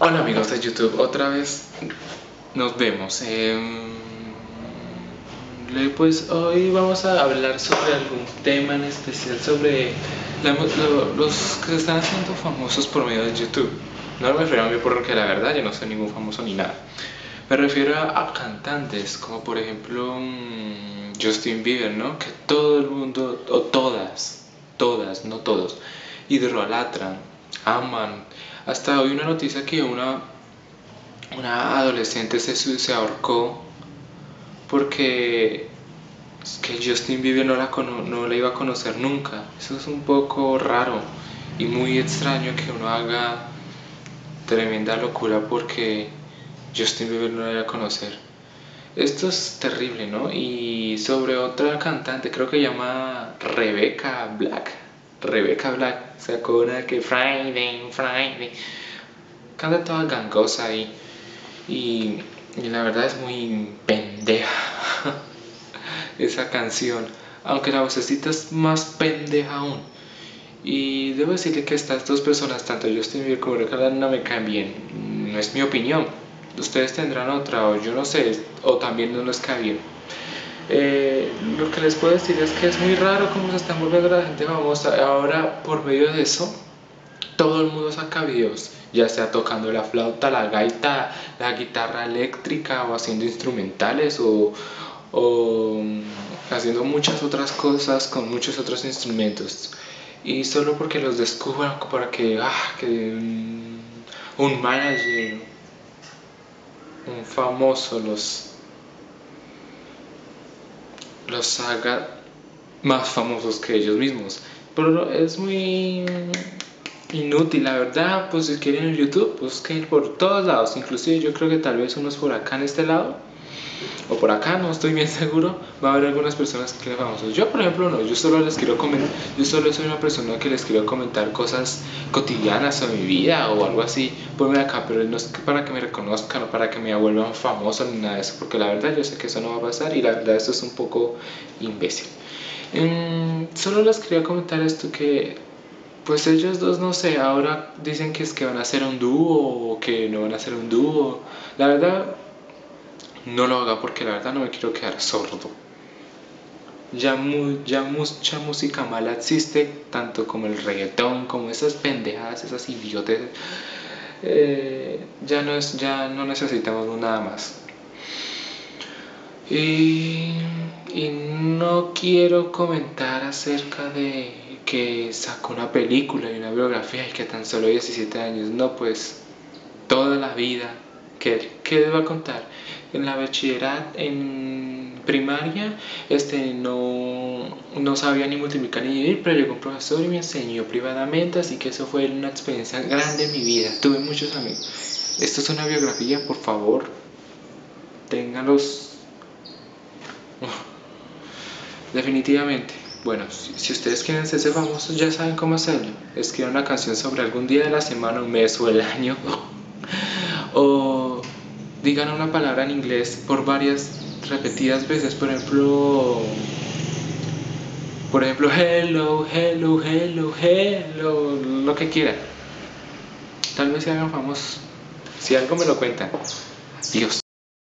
Hola amigos de YouTube, otra vez nos vemos. Em, pues hoy vamos a hablar sobre algún tema en especial, sobre los que se están haciendo famosos por medio de YouTube. No me refiero a mí porque la verdad yo no soy ningún famoso ni nada. Me refiero a, cantantes como por ejemplo mm, Justin Bieber, ¿no? Que todo el mundo, o todas, todas, no todos, idolatran, aman hasta hoy una noticia que una, una adolescente se, se ahorcó porque que Justin Bieber no la, no la iba a conocer nunca. Eso es un poco raro y muy extraño que uno haga tremenda locura porque Justin Bieber no la iba a conocer. Esto es terrible, ¿no? Y sobre otra cantante, creo que llama Rebecca Black Rebecca Black sacó una que Friday, Friday. Canta toda gangosa ahí. Y, y la verdad es muy pendeja esa canción. Aunque la vocecita es más pendeja aún. Y debo decirle que estas dos personas, tanto Justin Bieber como Rebecca no me caen bien. No es mi opinión. Ustedes tendrán otra, o yo no sé, o también no les cae bien. Eh, lo que les puedo decir es que es muy raro cómo se están volviendo la gente famosa. Ahora, por medio de eso, todo el mundo saca videos, ya sea tocando la flauta, la gaita, la guitarra eléctrica o haciendo instrumentales o, o haciendo muchas otras cosas con muchos otros instrumentos. Y solo porque los descubran, para que, ah, que un manager, un famoso los los haga más famosos que ellos mismos. Pero es muy inútil, la verdad, pues si quieren en YouTube, busquen por todos lados, inclusive yo creo que tal vez unos por acá en este lado o por acá, no estoy bien seguro, va a haber algunas personas que le famosos. Yo, por ejemplo, no, yo solo les quiero comentar, yo solo soy una persona que les quiero comentar cosas cotidianas o mi vida o algo así. Ponme acá, pero no es para que me reconozcan o para que me vuelvan famoso ni nada de eso, porque la verdad yo sé que eso no va a pasar y la verdad esto es un poco imbécil. Mm, solo les quería comentar esto que pues ellos dos no sé, ahora dicen que es que van a hacer un dúo o que no van a hacer un dúo. La verdad no lo haga porque la verdad no me quiero quedar sordo. Ya, ya mucha música mala existe, tanto como el reggaetón, como esas pendejadas, esas idiotes. Eh, ya, no es, ya no necesitamos nada más. Y, y no quiero comentar acerca de que sacó una película y una biografía y que tan solo 17 años. No, pues toda la vida ¿Qué, va a contar? En la bachillerat, en primaria, este, no, no sabía ni multiplicar ni dividir, pero llegó un profesor y me enseñó privadamente, así que eso fue una experiencia grande en mi vida. Tuve muchos amigos. Esto es una biografía, por favor, ténganlos. Definitivamente. Bueno, si, ustedes quieren ser famosos, ya saben cómo hacerlo. Escriban una canción sobre algún día de la semana, un mes o el año. o digan una palabra en inglés por varias repetidas veces, por ejemplo, por ejemplo, hello, hello, hello, hello, lo que quieran. Tal vez se hagan famosos. Si algo me lo cuentan. Dios.